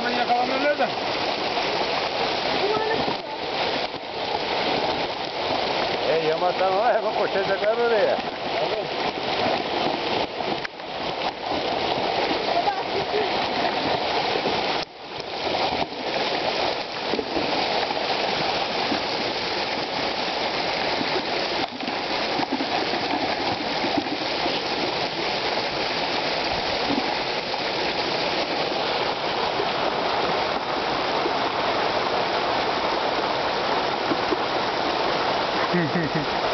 hemen yakalanırlar da. E yamaçtan ona hemen koşacaklar. sí, sí.